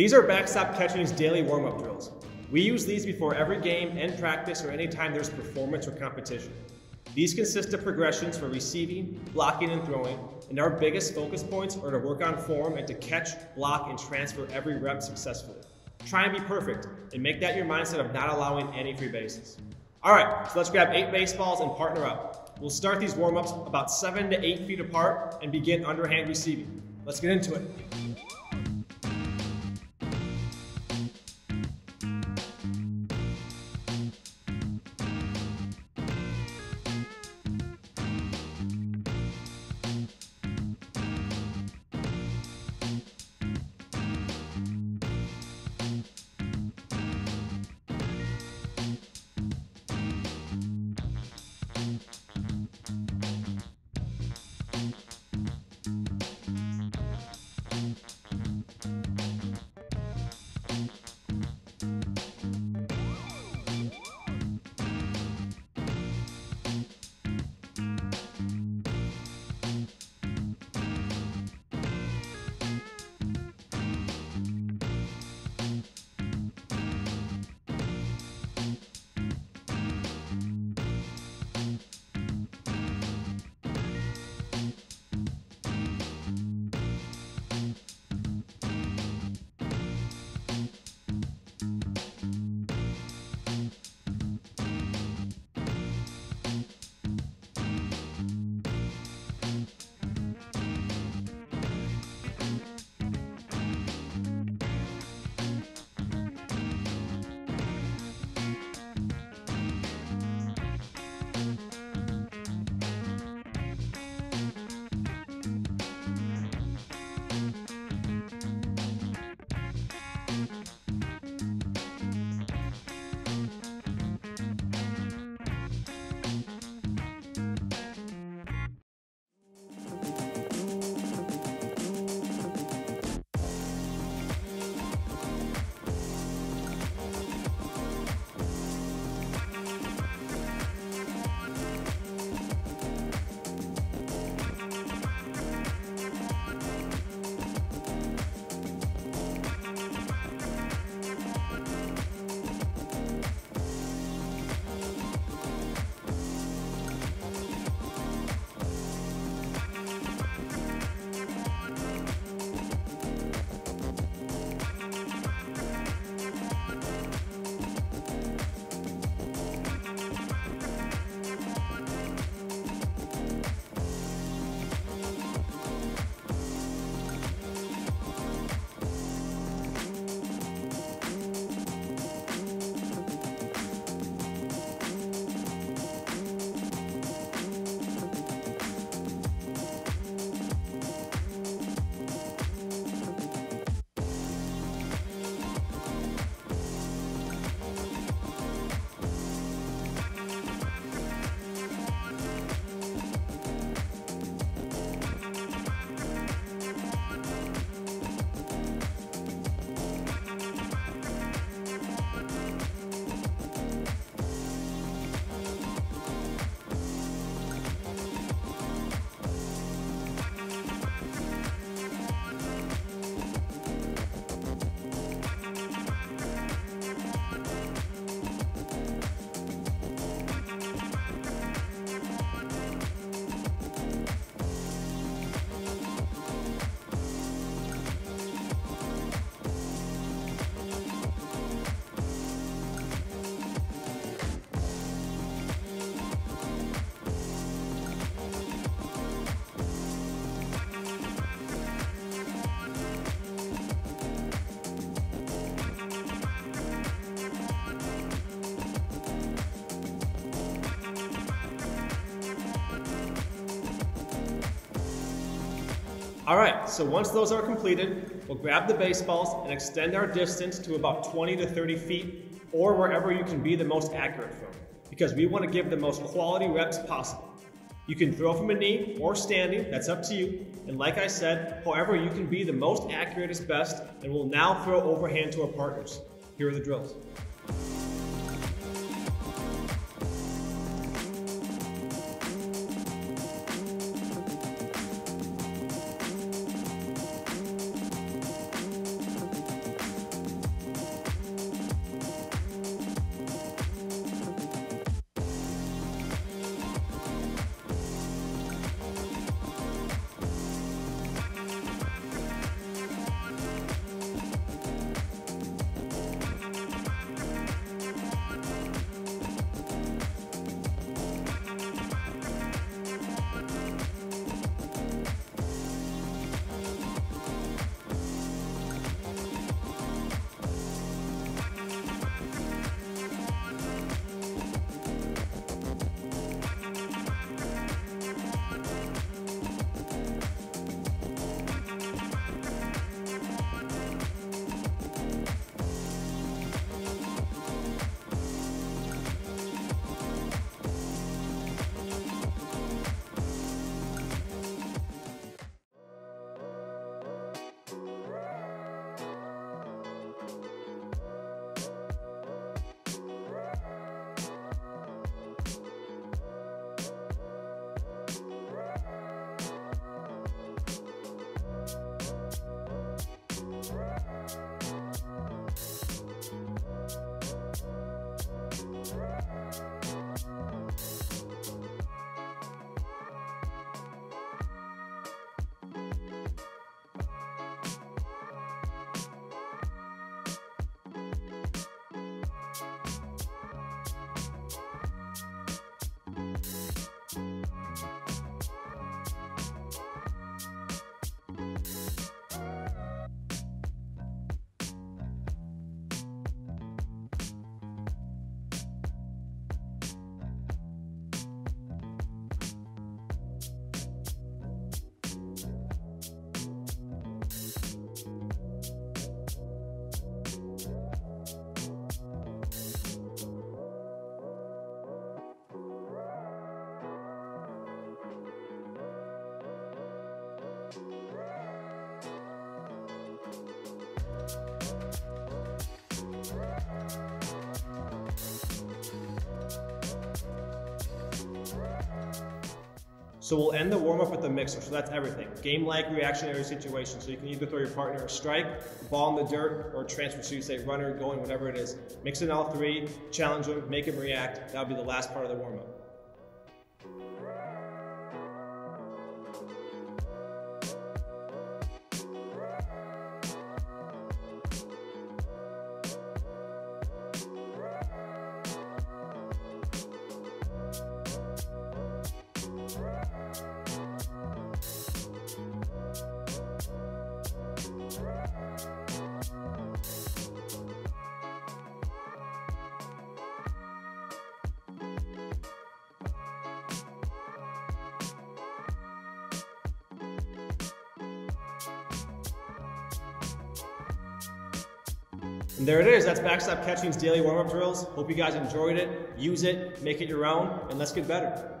These are Backstop Catching's daily warm-up drills. We use these before every game and practice or anytime there's performance or competition. These consist of progressions for receiving, blocking, and throwing, and our biggest focus points are to work on form and to catch, block, and transfer every rep successfully. Try and be perfect, and make that your mindset of not allowing any free bases. All right, so let's grab eight baseballs and partner up. We'll start these warm-ups about seven to eight feet apart and begin underhand receiving. Let's get into it. All right, so once those are completed, we'll grab the baseballs and extend our distance to about 20 to 30 feet or wherever you can be the most accurate from because we want to give the most quality reps possible. You can throw from a knee or standing, that's up to you. And like I said, however you can be the most accurate is best, and we'll now throw overhand to our partners. Here are the drills. So we'll end the warm up with the mixer. So that's everything. Game like reactionary situation. So you can either throw your partner a strike, ball in the dirt, or transfer. So you say runner, going, whatever it is. Mix in all three, challenge them, make them react. That'll be the last part of the warm And there it is. That's Backstop Catching's daily warm-up drills. Hope you guys enjoyed it. Use it, make it your own, and let's get better.